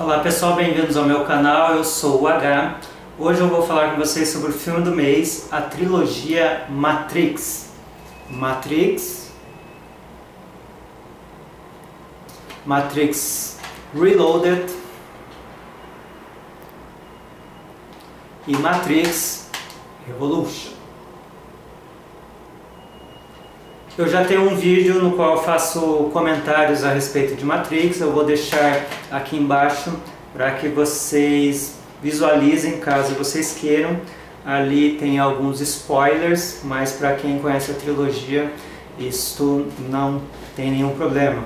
Olá pessoal, bem-vindos ao meu canal, eu sou o H. Hoje eu vou falar com vocês sobre o filme do mês, a trilogia Matrix. Matrix, Matrix Reloaded e Matrix Revolution. Eu já tenho um vídeo no qual faço comentários a respeito de Matrix, eu vou deixar aqui embaixo para que vocês visualizem caso vocês queiram. Ali tem alguns spoilers, mas para quem conhece a trilogia, isto não tem nenhum problema.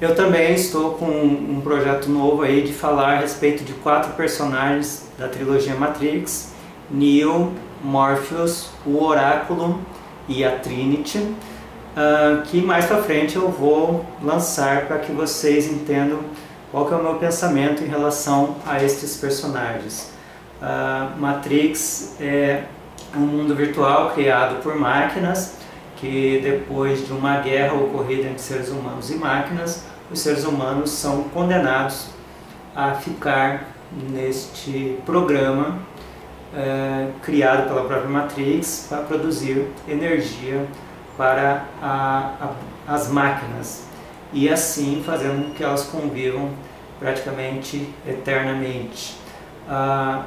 Eu também estou com um projeto novo aí de falar a respeito de quatro personagens da trilogia Matrix, Neo, Morpheus, o Oráculo e a Trinity uh, que mais para frente eu vou lançar para que vocês entendam qual é o meu pensamento em relação a estes personagens. Uh, Matrix é um mundo virtual criado por máquinas que depois de uma guerra ocorrida entre seres humanos e máquinas, os seres humanos são condenados a ficar neste programa é, criado pela própria Matrix para produzir energia para a, a, as máquinas e assim fazendo com que elas convivam praticamente eternamente. Ah,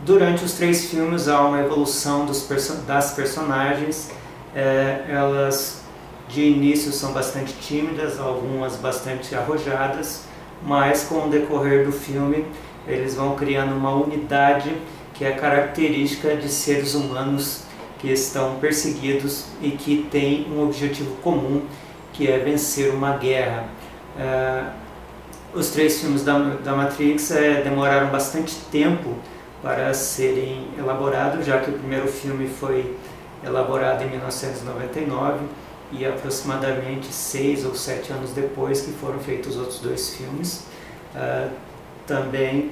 durante os três filmes há uma evolução das personagens, é, elas de início são bastante tímidas, algumas bastante arrojadas, mas com o decorrer do filme eles vão criando uma unidade que é característica de seres humanos que estão perseguidos e que têm um objetivo comum, que é vencer uma guerra. Uh, os três filmes da, da Matrix é, demoraram bastante tempo para serem elaborados, já que o primeiro filme foi elaborado em 1999 e aproximadamente seis ou sete anos depois que foram feitos os outros dois filmes. Uh, também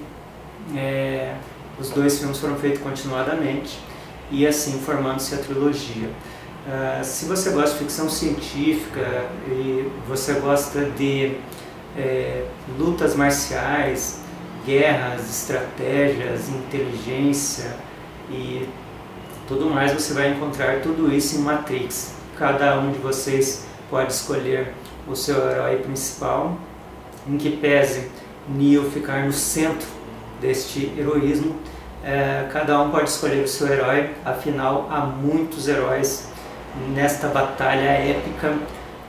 é, os dois filmes foram feitos continuadamente e assim formando-se a trilogia. Uh, se você gosta de ficção científica e você gosta de é, lutas marciais, guerras, estratégias, inteligência e tudo mais, você vai encontrar tudo isso em Matrix. Cada um de vocês pode escolher o seu herói principal, em que pese Neo ficar no centro deste heroísmo é, cada um pode escolher o seu herói, afinal há muitos heróis nesta batalha épica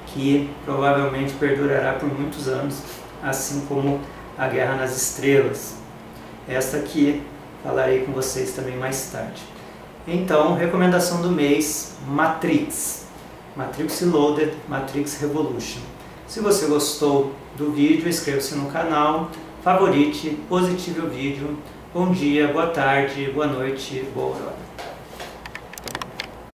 que provavelmente perdurará por muitos anos, assim como a Guerra nas Estrelas. Esta aqui falarei com vocês também mais tarde. Então, recomendação do mês, Matrix. Matrix Reloaded, Matrix Revolution. Se você gostou do vídeo, inscreva-se no canal, favorite, positive o vídeo, Bom dia, boa tarde, boa noite, boa hora.